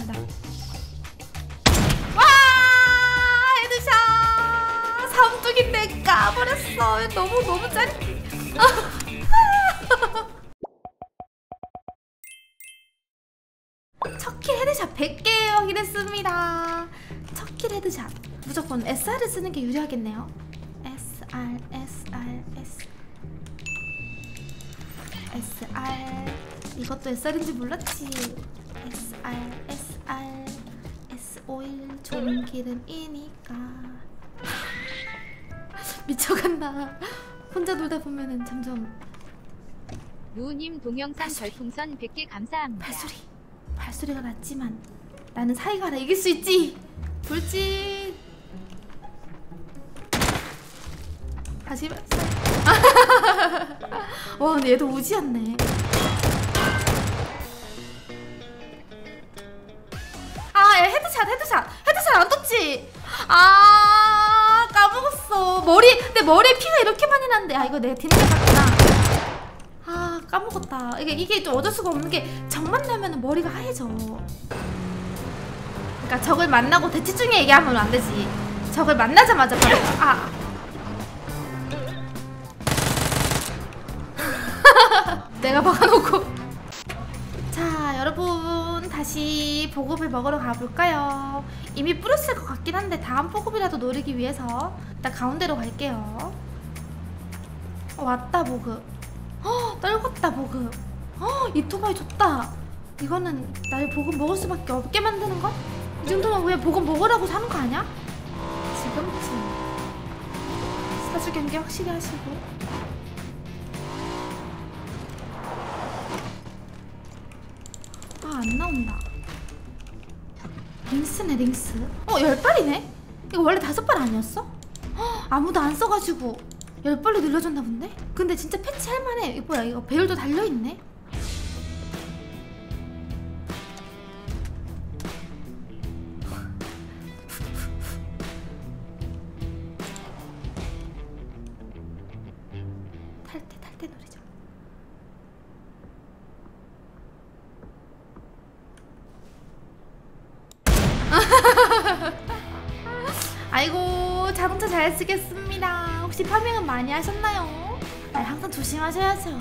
간다. 와 headshot 삼뚝인데 까버렸어. 너무 너무 짜릿해. 첫 kill headshot 100개 확인했습니다. 첫 kill headshot 무조건 SR을 쓰는 게 유리하겠네요. SR SR S SR 이것도 SR인지 몰랐지. SR SR S5일 좋은 기름이니까. 미쳐간다. 혼자 놀다 보면은 점점 무님 동영상 별풍선 100개 감사합니다. 발소리. 발소리가 났지만 나는 사이가라 이길 수 있지. 돌진. 다시 와 근데 얘도 오지 않네 headshot headshot headshot 안 떴지? 아 까먹었어. 머리 내 머리에 피가 이렇게 많이 났는데. 아 이거 내가 뒤늦게 봤구나. 아 까먹었다. 이게 이게 좀 어쩔 수가 없는 게 적만 나면 머리가 하얘져. 그러니까 적을 만나고 대치 중에 얘기하면 안 되지. 적을 만나자마자 바로 아. 내가 박아놓고 다시 보급을 먹으러 가볼까요 이미 뿌렸을 것 같긴 한데 다음 보급이라도 노리기 위해서 일단 가운데로 갈게요 어, 왔다 보급 어, 떨궜다 보급. 어, 이토바이 좋다. 이거는 날 보급 먹을 수밖에 없게 만드는 것? 이 정도면 왜 보급 먹으라고 사는 거 아니야? 지금쯤 사주 경기 확실히 하시고. 안 나온다. 링스네, 링스. 어, 열 발이네? 이거 원래 다섯 발 아니었어? 어, 아무도 안 써가지고 열 발로 늘려줬나 본데? 근데 진짜 패치 할만해. 이거 뭐야? 이거 배율도 달려 있네. 아이고 자동차 잘 쓰겠습니다. 혹시 파밍은 많이 하셨나요? 아, 항상 조심하셔야죠.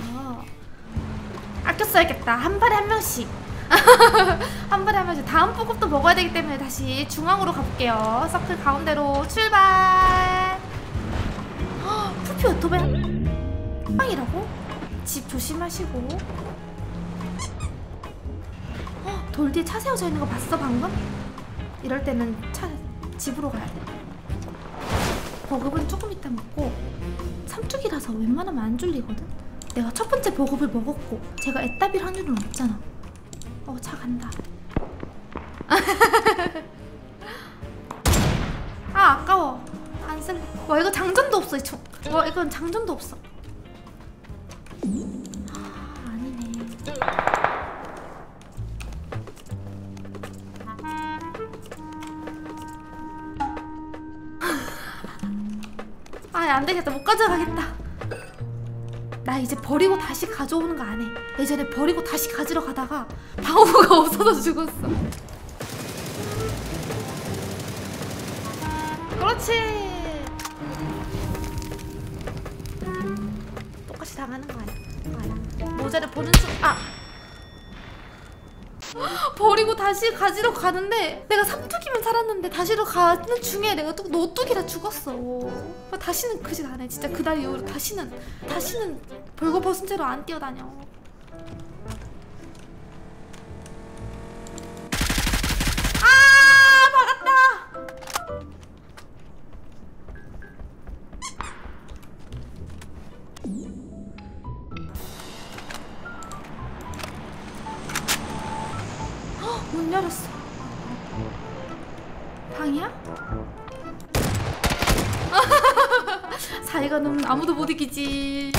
아껴 써야겠다. 한 발에 한 명씩. 한 발에 한 명씩. 다음 보급도 먹어야 되기 때문에 다시 중앙으로 가볼게요. 서클 가운데로 출발. 헉, 푸피 오토바이 한 방이라고? 집 조심하시고. 헉, 돌 뒤에 차 세워져 있는 거 봤어 방금? 이럴 때는 차 집으로 가야 돼. 보급은 조금 이따 먹고 삼뚝이라서 웬만하면 안 줄리거든. 내가 첫 번째 보급을 먹었고 제가 애따빌 확률은 없잖아. 어 차 간다. 아 아까워. 안 쓸래. 와 이거 장전도 없어 이 총. 와 이건 장전도 없어. 아, 안 되겠다. 못 가져가겠다. 나 이제 버리고 다시 가져오는 거 안 해. 예전에 버리고 다시 가지러 가다가 방어구가 없어서 죽었어. 그렇지. 똑같이 당하는 거 아니야? 아니야. 모자를 보는 순 아. 버리고 다시 가지러 가는데 내가 삼뚝이면 살았는데 다시러 가는 중에 내가 또 노뚝이라 죽었어. 아, 다시는 그 짓 안 해. 진짜 그날 이후로 다시는 다시는 벌거 벗은 채로 안 뛰어다녀. 아 막았다. 문 열었어. 방이야? 사이가 너무 아무도 못 이기지.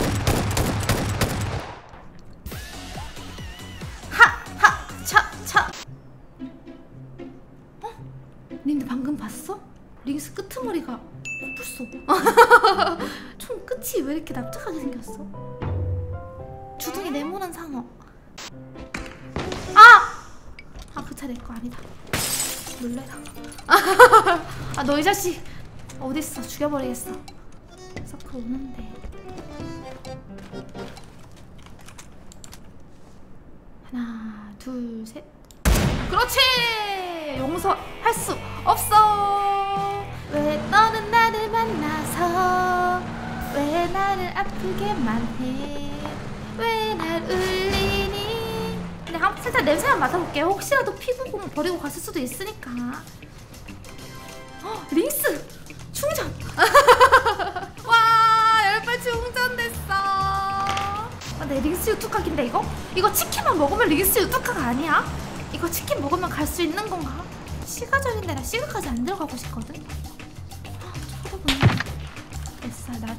하! 하! 차! 차! 어? 닌데 방금 봤어? 링스 끄트머리가 코뿔소. 총 끝이 왜 이렇게 납작하게 생겼어? 주둥이 네모난 상어. 아! 아, 그차내 거 아니다. 놀래라. 아 너 이 자식 어딨어? 죽여버리겠어. 서클 오는데. 하나, 둘, 셋. 그렇지! 용서할 수 없어. 왜 너는 나를 만나서 왜 나를 아프게만 해? 왜날 울리니? 살짝 냄새만 맡아볼게요. 혹시라도 피부공 버리고 갔을 수도 있으니까. 어, Lynx 충전. 와, 열발 충전됐어. 아, 내 Lynx 유튜각인데 이거? 이거 치킨만 먹으면 Lynx 유튜각 아니야? 이거 치킨 먹으면 갈 수 있는 건가? 시가전인 데라 시가까지 안 들어가고 싶거든. 아, 쳐다보네. 됐어, 나.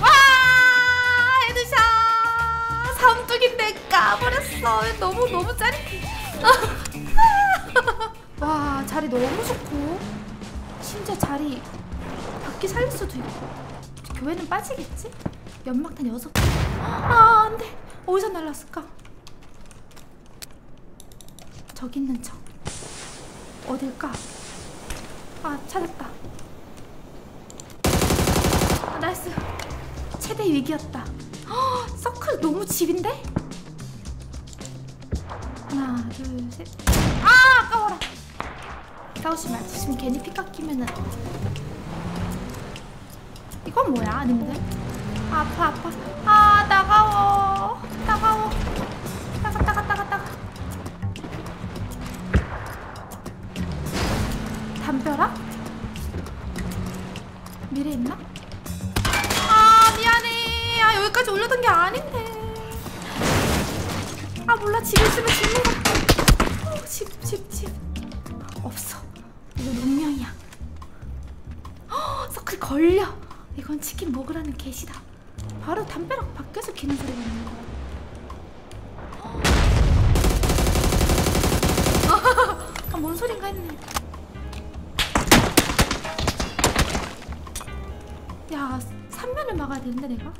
와, headshot. 삼뚝인데 까버렸어. 너무 너무 짜릿해. 와, 자리 너무 좋고. 심지어 자리 바퀴 살릴 수도 있고. 교회는 빠지겠지? 연막탄 여섯 개. 아, 안 돼. 어디서 날랐을까? 저기 있는 척. 어딜까? 아, 찾았다. 아, 나이스. 최대 위기였다. 헉, 서클 너무 집인데? 하나, 둘, 셋. 아, 아까워라. 싸우지 마. 지금 괜히 피 깎이면은. 이건 뭐야, 님들? 아, 아파, 아파. 아, 따가워. 따가워. 걸려. 이건 치킨 먹으라는 개시다. 바로 담벼락 밖에서 기는 소리가 나는 거야 아, 뭔 소린가 했네. 야, 3면을 막아야 되는데 내가?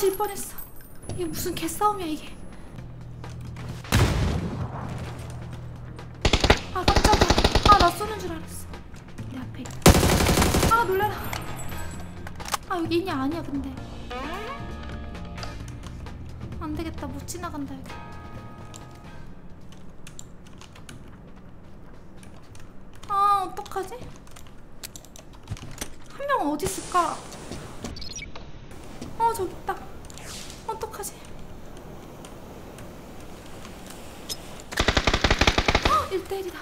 질 뻔했어. 이게 무슨 개싸움이야, 이게. 아, 깜짝이야. 아, 나 쏘는 줄 알았어. 내 앞에. 아, 놀래라. 아, 여기 있냐? 아니야, 근데. 안 되겠다. 못 지나간다, 여기. 아, 어떡하지? 한 명은 어디 있을까? 어, 저기 있다. 어떡하지? 헉, 1대1이다.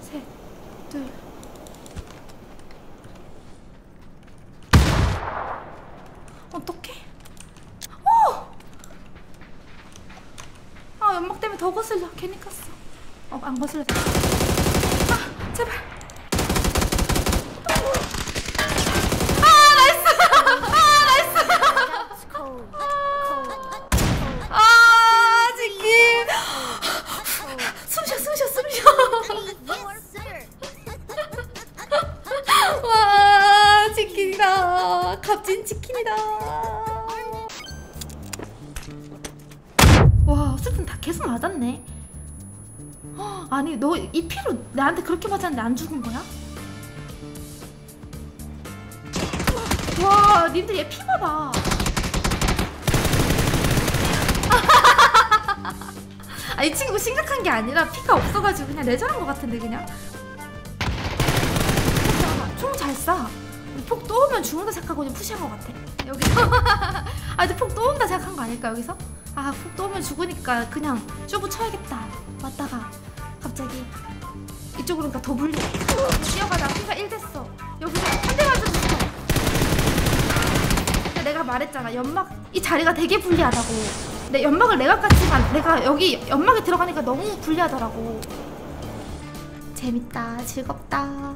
셋, 둘. 어떡해? 오! 아, 더 거슬려. 괜히 깠어. 어, 안 거슬려. 아, 제발. 값진 치킨이다 와 수준 다 계속 맞았네 헉, 아니 너 이 피로 나한테 그렇게 맞았는데 안 죽은 거야? 와 님들 얘 피 봐봐 아이 친구 심각한 게 아니라 피가 없어가지고 그냥 내전한 것 같은데 그냥 총 잘 쏴. 폭 또 오면 죽는다 생각하고 그냥 푸시한 것 같아. 여기서. 아, 근데 폭 또 온다 생각한 거 아닐까, 여기서? 아, 폭 또 오면 죽으니까 그냥 쇼부 쳐야겠다. 왔다가 갑자기 이쪽으로 가더 불리. 뛰어가다 피가 1 됐어. 여기서 한 대 맞아 죽어. 근데 내가 말했잖아. 연막, 이 자리가 되게 불리하다고. 내 연막을 내가 깠지만 내가 여기 연막에 들어가니까 너무 불리하더라고. 재밌다, 즐겁다.